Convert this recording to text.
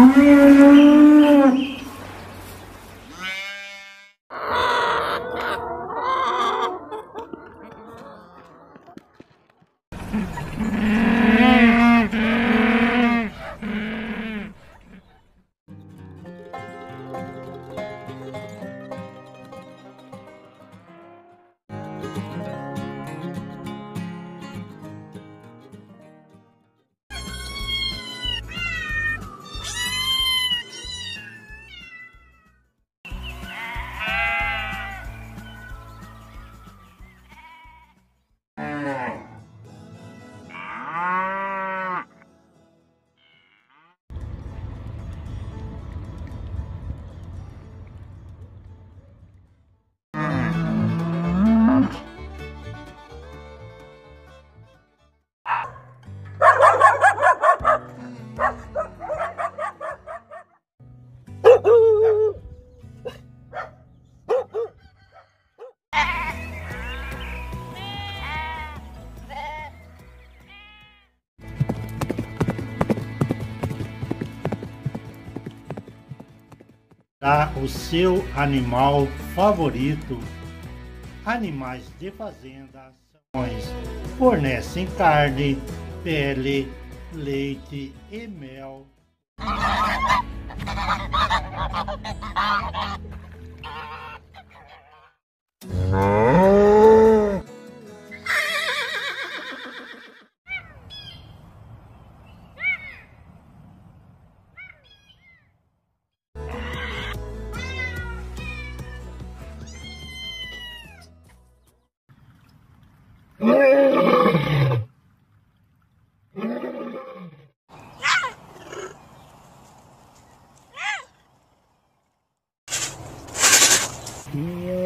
Mm-hmm. O seu animal favorito. Animais de fazenda fornecem carne, pele, leite e mel. い や